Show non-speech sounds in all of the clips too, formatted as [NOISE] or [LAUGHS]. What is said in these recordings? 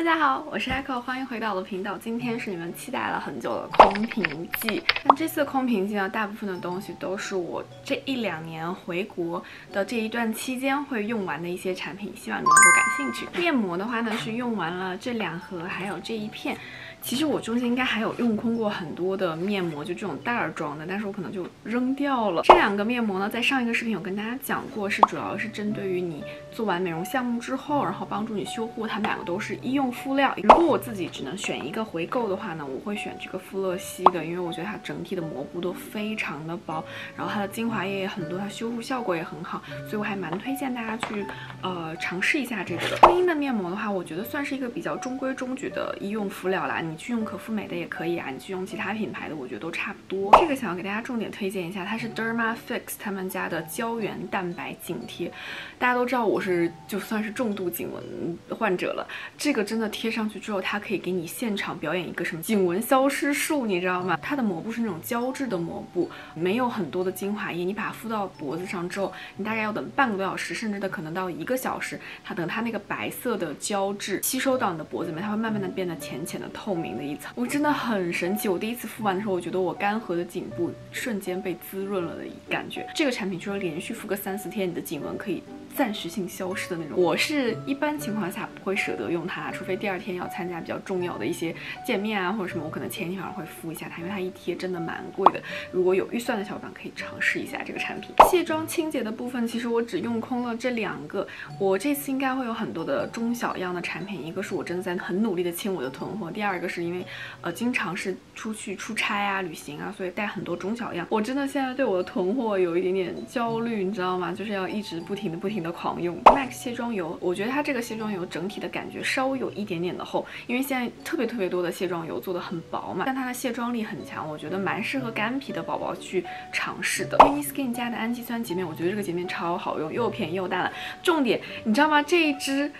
大家好，我是 Echo，欢迎回到我的频道。今天是你们期待了很久的空瓶季。那这次空瓶季呢，大部分的东西都是我这一两年回国的这一段期间会用完的一些产品，希望你能够感兴趣。面膜的话呢，是用完了这两盒，还有这一片。其实我中间应该还有用空过很多的面膜，就这种袋儿装的，但是我可能就扔掉了。这两个面膜呢，在上一个视频有跟大家讲过，是主要是针对于你做完美容项目之后，然后帮助你修护。它们两个都是医用敷料。如果我自己只能选一个回购的话呢，我会选这个富勒烯的，因为我觉得它整体的膜布都非常的薄，然后它的精华液也很多，它修复效果也很好，所以我还蛮推荐大家去呃尝试一下这个。初音的面膜的话，我觉得算是一个比较中规中矩的医用敷料啦。你去用可复美的也可以啊，你去用其他品牌的，我觉得都差不多。这个想要给大家重点推荐一下，它是 Dermafix 他们家的胶原蛋白紧贴。大家都知道我是就算是重度颈纹患者了，这个真的贴上去之后，它可以给你现场表演一个什么颈纹消失术，你知道吗？它的膜布是那种胶质的膜布，没有很多的精华液，你把它敷到脖子上之后，你大概要等半个多小时，甚至的可能到一个小时，它等它那个白色的胶质吸收到你的脖子里面，它会慢慢的变得浅浅的透明的一层。我真。的很神奇！我第一次敷完的时候，我觉得我干涸的颈部瞬间被滋润了的感觉。这个产品就是连续敷个三四天，你的颈纹可以。暂时性消失的那种，我是一般情况下不会舍得用它，除非第二天要参加比较重要的一些见面啊或者什么，我可能前一天晚上会敷一下它，因为它一贴真的蛮贵的。如果有预算的小伙伴可以尝试一下这个产品。卸妆清洁的部分，其实我只用空了这两个，我这次应该会有很多的中小样的产品，一个是我真的在很努力的清我的囤货，第二个是因为呃经常是出去出差啊、旅行啊，所以带很多中小样。我真的现在对我的囤货有一点点焦虑，你知道吗？就是要一直不停的不停。的狂用 Mac 卸妆油，我觉得它这个卸妆油整体的感觉稍微有一点点的厚，因为现在特别特别多的卸妆油做的很薄嘛，但它的卸妆力很强，我觉得蛮适合干皮的宝宝去尝试的。Uniskin 家的氨基酸洁面，我觉得这个洁面超好用，又便宜又淡了。重点你知道吗？这一支。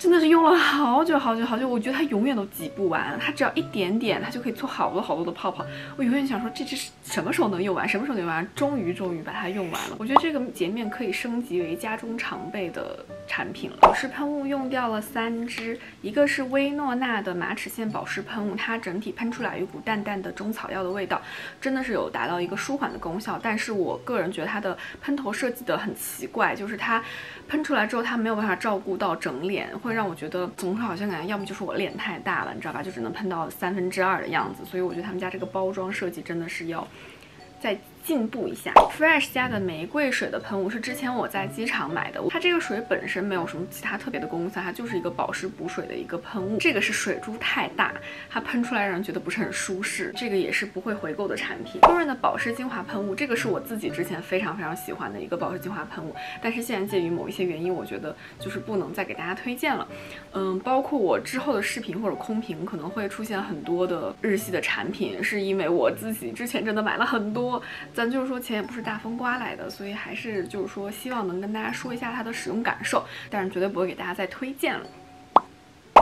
真的是用了好久好久好久，我觉得它永远都挤不完，它只要一点点，它就可以搓好多好多的泡泡。我永远想说这支什么时候能用完，什么时候能用完？终于终于把它用完了。我觉得这个洁面可以升级为家中常备的产品了。保湿喷雾用掉了三支，一个是薇诺娜的马齿苋保湿喷雾，它整体喷出来有股淡淡的中草药的味道，真的是有达到一个舒缓的功效。但是我个人觉得它的喷头设计的很奇怪，就是它喷出来之后，它没有办法照顾到整脸，会。会让我觉得总是好像感觉，要么就是我脸太大了，你知道吧？就只能喷到三分之二的样子。所以我觉得他们家这个包装设计真的是要再。进步一下，Fresh 家的玫瑰水的喷雾是之前我在机场买的，它这个水本身没有什么其他特别的功效，它就是一个保湿补水的一个喷雾。这个是水珠太大，它喷出来让人觉得不是很舒适。这个也是不会回购的产品。丰润的保湿精华喷雾，这个是我自己之前非常非常喜欢的一个保湿精华喷雾，但是现在介于某一些原因，我觉得就是不能再给大家推荐了。嗯，包括我之后的视频或者空瓶可能会出现很多的日系的产品，是因为我自己之前真的买了很多。咱就是说钱也不是大风刮来的，所以还是就是说希望能跟大家说一下它的使用感受，但是绝对不会给大家再推荐了。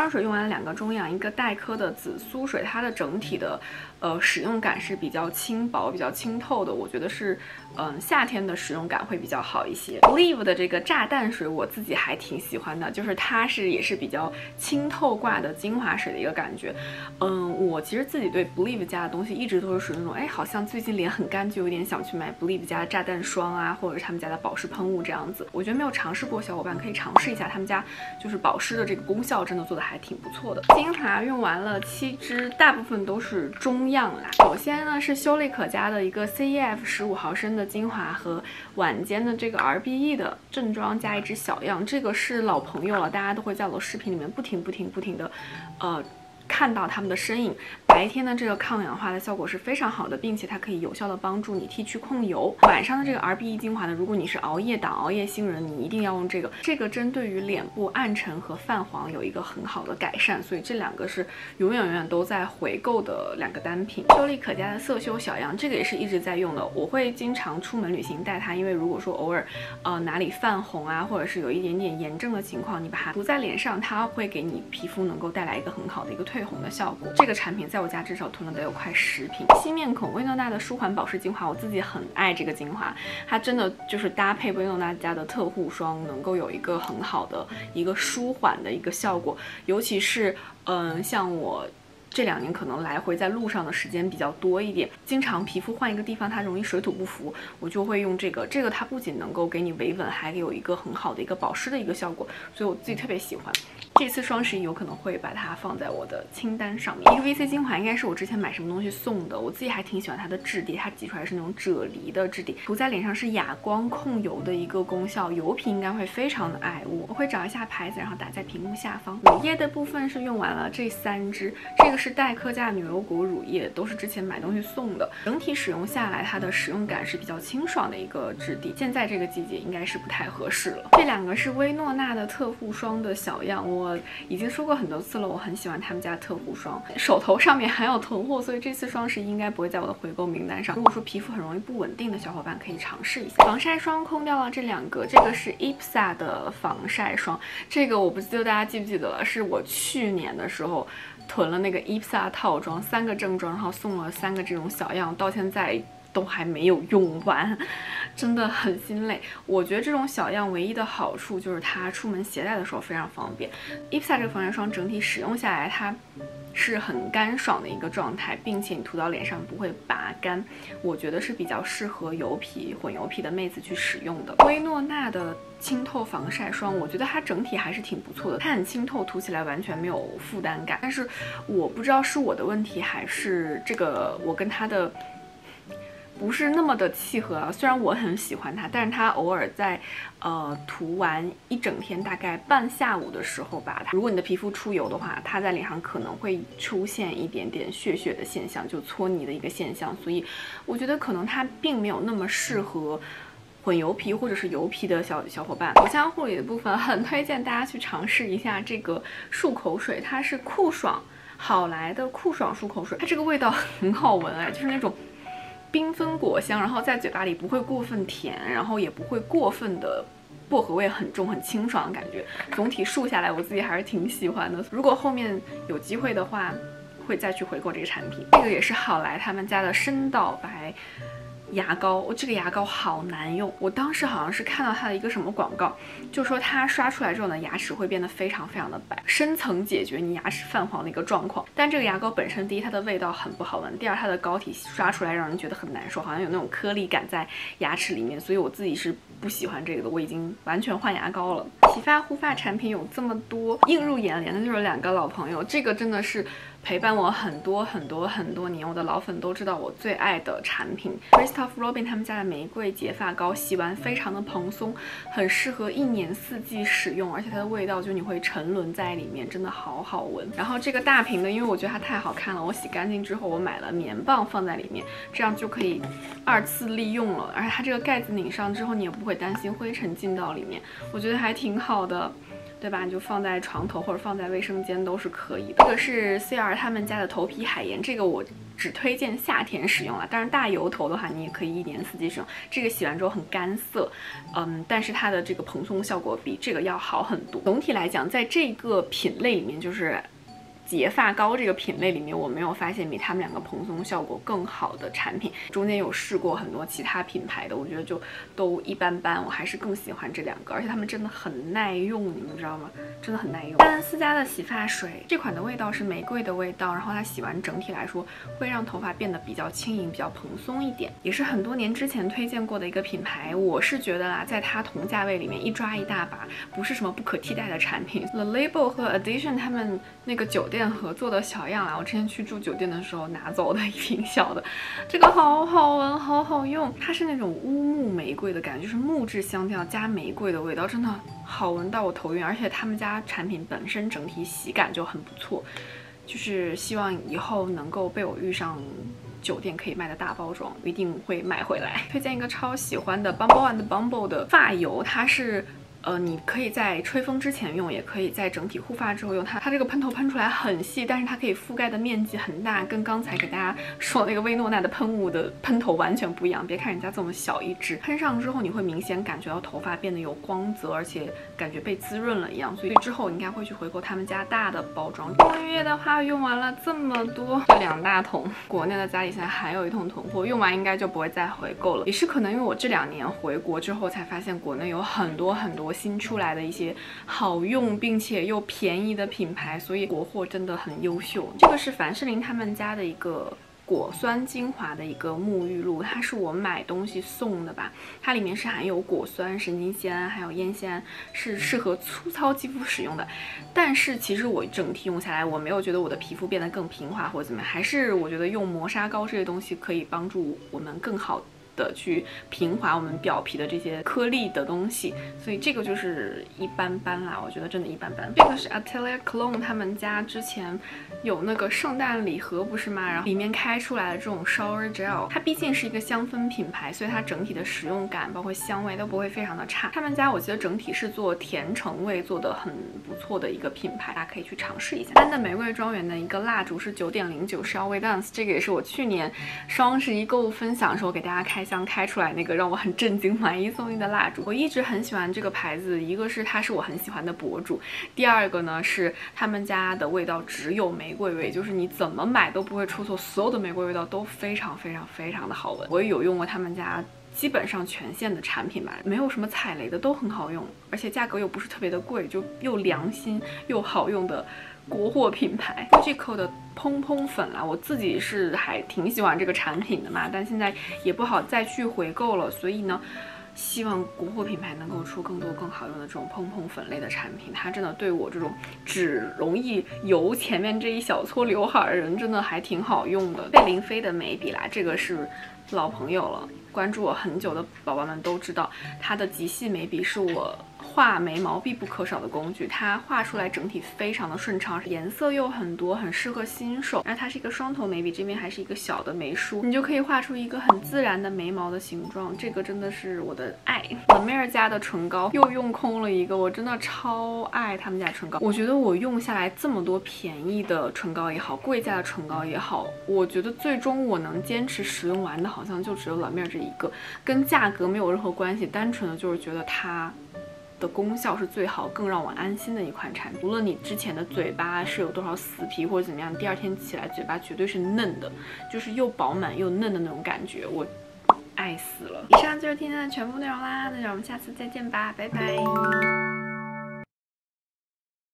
发水用完了两个中样，一个黛珂的紫苏水，它的整体的。呃，使用感是比较轻薄、比较清透的，我觉得是，嗯，夏天的使用感会比较好一些。Believe 的这个炸弹水，我自己还挺喜欢的，就是它是也是比较清透挂的精华水的一个感觉。嗯，我其实自己对 Believe 家的东西一直都是属于那种，哎，好像最近脸很干，就有点想去买 Believe 家的炸弹霜啊，或者是他们家的保湿喷雾这样子。我觉得没有尝试过小伙伴可以尝试一下，他们家就是保湿的这个功效真的做的还还挺不错的。精华用完了七支，大部分都是中。样啦，首先呢是修丽可家的一个 CEF 十五毫升的精华和晚间的这个 RBE 的正装加一支小样，这个是老朋友了，大家都会在我视频里面不停不停不停的，呃。看到它们的身影，白天的这个抗氧化的效果是非常好的，并且它可以有效的帮助你提取控油。晚上的这个 RBE 精华呢，如果你是熬夜党、熬夜星人，你一定要用这个。这个针对于脸部暗沉和泛黄有一个很好的改善，所以这两个是永远永远都在回购的两个单品。修丽可家的色修小样，这个也是一直在用的，我会经常出门旅行带它，因为如果说偶尔呃哪里泛红啊，或者是有一点点炎症的情况，你把它涂在脸上，它会给你皮肤能够带来一个很好的一个退。褪红的效果，这个产品在我家至少囤了得有快十瓶。新面孔薇诺娜的舒缓保湿精华，我自己很爱这个精华，它真的就是搭配薇诺娜家的特护霜，能够有一个很好的一个舒缓的一个效果，尤其是嗯，像我。这两年可能来回在路上的时间比较多一点，经常皮肤换一个地方它容易水土不服，我就会用这个。这个它不仅能够给你维稳，还有一个很好的一个保湿的一个效果，所以我自己特别喜欢。这次双十一有可能会把它放在我的清单上面。一个 VC 精华应该是我之前买什么东西送的，我自己还挺喜欢它的质地，它挤出来是那种啫喱的质地，涂在脸上是哑光控油的一个功效，油皮应该会非常的爱我。我会找一下牌子，然后打在屏幕下方。乳液的部分是用完了这三支，这个是黛珂家牛油果乳液，都是之前买东西送的。整体使用下来，它的使用感是比较清爽的一个质地，现在这个季节应该是不太合适了。这两个是薇诺娜的特护霜的小样，我。已经说过很多次了，我很喜欢他们家特护霜，手头上面还有囤货，所以这次双十一应该不会在我的回购名单上。如果说皮肤很容易不稳定的小伙伴可以尝试一下。防晒霜空掉了这两个，这个是 IPSA 的防晒霜，这个我不记得大家记不记得了，是我去年的时候囤了那个 IPSA 套装，三个正装，然后送了三个这种小样，到现在。都还没有用完，真的很心累。我觉得这种小样唯一的好处就是它出门携带的时候非常方便。IPSA 这个防晒霜整体使用下来，它是很干爽的一个状态，并且你涂到脸上不会拔干。我觉得是比较适合油皮、混油皮的妹子去使用的。薇诺娜的清透防晒霜，我觉得它整体还是挺不错的，它很清透，涂起来完全没有负担感。但是我不知道是我的问题还是这个我跟它的。不是那么的契合啊，虽然我很喜欢它，但是它偶尔在，呃，涂完一整天，大概半下午的时候吧，如果你的皮肤出油的话，它在脸上可能会出现一点点血血的现象，就搓泥的一个现象，所以我觉得可能它并没有那么适合混油皮或者是油皮的小小伙伴。口腔护理的部分很推荐大家去尝试一下这个漱口水，它是酷爽好来的酷爽漱口水，它这个味道很好闻哎，就是那种。缤纷果香，然后在嘴巴里不会过分甜，然后也不会过分的薄荷味很重，很清爽的感觉。总体竖下来，我自己还是挺喜欢的。如果后面有机会的话，会再去回购这个产品。这个也是好来他们家的深岛白。牙膏，我这个牙膏好难用。我当时好像是看到它的一个什么广告，就说它刷出来之后呢，牙齿会变得非常非常的白，深层解决你牙齿泛黄的一个状况。但这个牙膏本身，第一它的味道很不好闻，第二它的膏体刷出来让人觉得很难受，好像有那种颗粒感在牙齿里面，所以我自己是不喜欢这个的。我已经完全换牙膏了。洗发护发产品有这么多，映入眼帘的就是两个老朋友，这个真的是。陪伴我很多很多很多年，我的老粉都知道我最爱的产品，Christoph Robin 他们家的玫瑰洁发膏，洗完非常的蓬松，很适合一年四季使用，而且它的味道就你会沉沦在里面，真的好好闻。然后这个大瓶的，因为我觉得它太好看了，我洗干净之后我买了棉棒放在里面，这样就可以二次利用了，而且它这个盖子拧上之后，你也不会担心灰尘进到里面，我觉得还挺好的。对吧？你就放在床头或者放在卫生间都是可以的。这个是 C R 他们家的头皮海盐，这个我只推荐夏天使用了。但是大油头的话，你也可以一年四季使用。这个洗完之后很干涩，嗯，但是它的这个蓬松效果比这个要好很多。总体来讲，在这个品类里面，就是。洁发膏这个品类里面，我没有发现比他们两个蓬松效果更好的产品。中间有试过很多其他品牌的，我觉得就都一般般。我还是更喜欢这两个，而且它们真的很耐用，你们知道吗？真的很耐用。丹斯家的洗发水，这款的味道是玫瑰的味道，然后它洗完整体来说会让头发变得比较轻盈、比较蓬松一点，也是很多年之前推荐过的一个品牌。我是觉得啦，在它同价位里面一抓一大把，不是什么不可替代的产品。The Label 和 Addition 他们那个酒店。合作的小样啦，我之前去住酒店的时候拿走的 [LAUGHS] 一瓶小的，这个好好闻，好好用。它是那种乌木玫瑰的感觉，就是木质香调加玫瑰的味道，真的好闻到我头晕。而且他们家产品本身整体洗感就很不错，就是希望以后能够被我遇上酒店可以卖的大包装，一定会买回来。推荐一个超喜欢的 Bumble and Bumble 的发油，它是。呃，你可以在吹风之前用，也可以在整体护发之后用。它它这个喷头喷出来很细，但是它可以覆盖的面积很大，跟刚才给大家说那个薇诺娜的喷雾的喷头完全不一样。别看人家这么小一支，喷上之后你会明显感觉到头发变得有光泽，而且感觉被滋润了一样。所以之后应该会去回购他们家大的包装。这个月的话用完了这么多，两大桶。国内的家里现在还有一桶囤货，用完应该就不会再回购了。也是可能因为我这两年回国之后才发现国内有很多很多。新出来的一些好用并且又便宜的品牌，所以国货真的很优秀。这个是凡士林他们家的一个果酸精华的一个沐浴露，它是我买东西送的吧。它里面是含有果酸、神经酰胺还有烟酰胺，是适合粗糙肌肤使用的。但是其实我整体用下来，我没有觉得我的皮肤变得更平滑或者怎么样，还是我觉得用磨砂膏这些东西可以帮助我们更好。的去平滑我们表皮的这些颗粒的东西，所以这个就是一般般啦，我觉得真的一般般。这个是 Atelier Clone 他们家之前有那个圣诞礼盒不是吗？然后里面开出来的这种 shower gel，它毕竟是一个香氛品牌，所以它整体的使用感包括香味都不会非常的差。他们家我记得整体是做甜橙味做的很不错的一个品牌，大家可以去尝试一下。丹的玫瑰庄园的一个蜡烛是九点零九，Shower Dance，这个也是我去年双十一购物分享的时候给大家开。箱开出来那个让我很震惊，买一送一的蜡烛，我一直很喜欢这个牌子。一个是它是我很喜欢的博主，第二个呢是他们家的味道只有玫瑰味，就是你怎么买都不会出错，所有的玫瑰味道都非常非常非常的好闻。我也有用过他们家基本上全线的产品吧，没有什么踩雷的，都很好用，而且价格又不是特别的贵，就又良心又好用的。国货品牌 Fujiko 的蓬蓬粉啦，我自己是还挺喜欢这个产品的嘛，但现在也不好再去回购了，所以呢，希望国货品牌能够出更多更好用的这种蓬蓬粉类的产品，它真的对我这种只容易油前面这一小撮刘海的人，真的还挺好用的。贝玲妃的眉笔啦，这个是老朋友了，关注我很久的宝宝们都知道，它的极细眉笔是我。画眉毛必不可少的工具，它画出来整体非常的顺畅，颜色又很多，很适合新手。那它是一个双头眉笔，这边还是一个小的眉梳，你就可以画出一个很自然的眉毛的形状。这个真的是我的爱。l a m e r 家的唇膏又用空了一个，我真的超爱他们家唇膏。我觉得我用下来这么多便宜的唇膏也好，贵价的唇膏也好，我觉得最终我能坚持使用完的，好像就只有 l a m e r 这一个，跟价格没有任何关系，单纯的就是觉得它。的功效是最好，更让我安心的一款产品。无论你之前的嘴巴是有多少死皮或者怎么样，第二天起来嘴巴绝对是嫩的，就是又饱满又嫩的那种感觉，我爱死了。以上就是今天的全部内容啦，那让我们下次再见吧，拜拜。